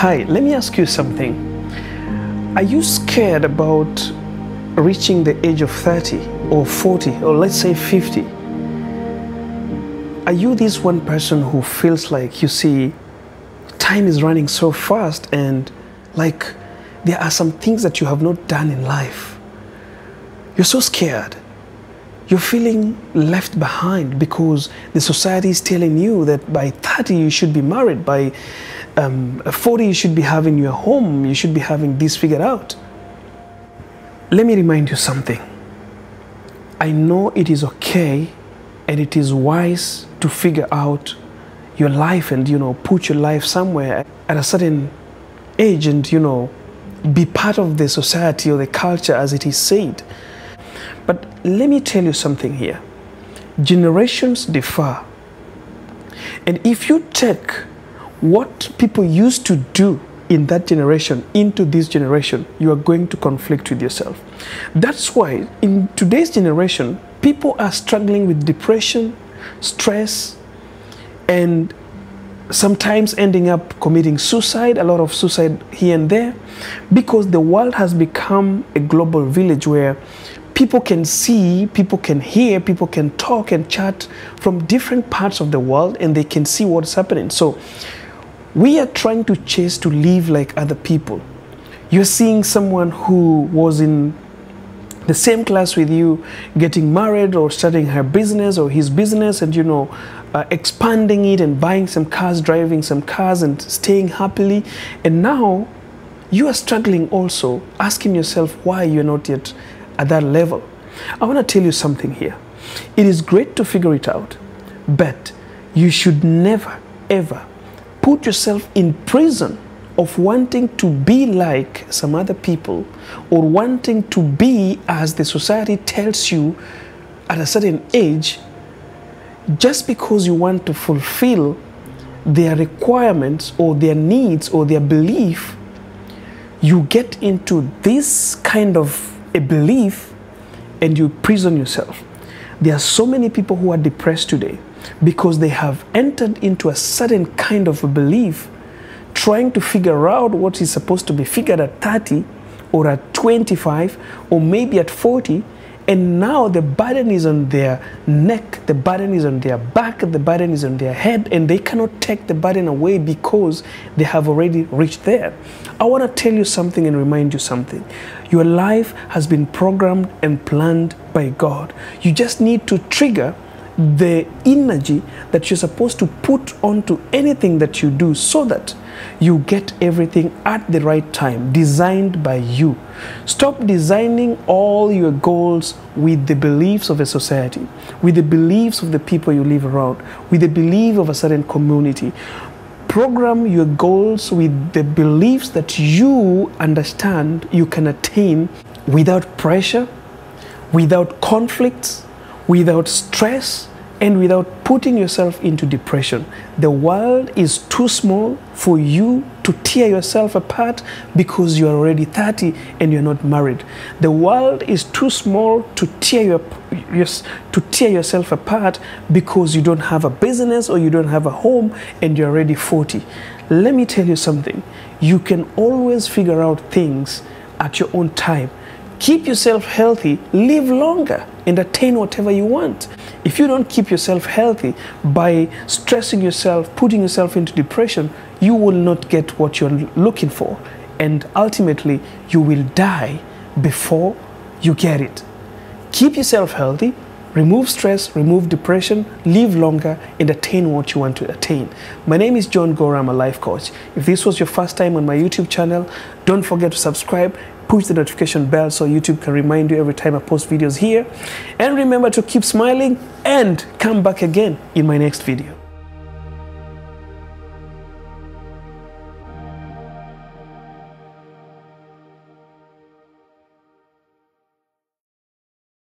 Hi, let me ask you something. Are you scared about reaching the age of 30 or 40 or let's say 50? Are you this one person who feels like you see time is running so fast and like there are some things that you have not done in life? You're so scared. You're feeling left behind because the society is telling you that by 30 you should be married, by um, 40 you should be having your home, you should be having this figured out. Let me remind you something. I know it is okay and it is wise to figure out your life and you know put your life somewhere at a certain age and you know be part of the society or the culture as it is said. But let me tell you something here. Generations differ. And if you take what people used to do in that generation into this generation, you are going to conflict with yourself. That's why in today's generation, people are struggling with depression, stress, and sometimes ending up committing suicide, a lot of suicide here and there, because the world has become a global village where people can see, people can hear, people can talk and chat from different parts of the world and they can see what's happening. So we are trying to chase to live like other people. You're seeing someone who was in the same class with you getting married or starting her business or his business and you know uh, expanding it and buying some cars driving some cars and staying happily and now you are struggling also asking yourself why you're not yet at that level. I want to tell you something here. It is great to figure it out, but you should never, ever put yourself in prison of wanting to be like some other people or wanting to be as the society tells you at a certain age just because you want to fulfill their requirements or their needs or their belief you get into this kind of a belief and you prison yourself. There are so many people who are depressed today because they have entered into a certain kind of belief trying to figure out what is supposed to be figured at 30 or at 25 or maybe at 40 and now the burden is on their neck, the burden is on their back, the burden is on their head, and they cannot take the burden away because they have already reached there. I want to tell you something and remind you something. Your life has been programmed and planned by God. You just need to trigger the energy that you're supposed to put onto anything that you do so that you get everything at the right time, designed by you. Stop designing all your goals with the beliefs of a society, with the beliefs of the people you live around, with the belief of a certain community. Program your goals with the beliefs that you understand you can attain without pressure, without conflicts, without stress, and without putting yourself into depression. The world is too small for you to tear yourself apart because you are already 30 and you're not married. The world is too small to tear your, to tear yourself apart because you don't have a business or you don't have a home and you're already 40. Let me tell you something. You can always figure out things at your own time. Keep yourself healthy, live longer, and attain whatever you want. If you don't keep yourself healthy by stressing yourself, putting yourself into depression, you will not get what you're looking for. And ultimately, you will die before you get it. Keep yourself healthy, remove stress, remove depression, live longer, and attain what you want to attain. My name is John Gora, I'm a life coach. If this was your first time on my YouTube channel, don't forget to subscribe push the notification bell so YouTube can remind you every time I post videos here. And remember to keep smiling and come back again in my next video.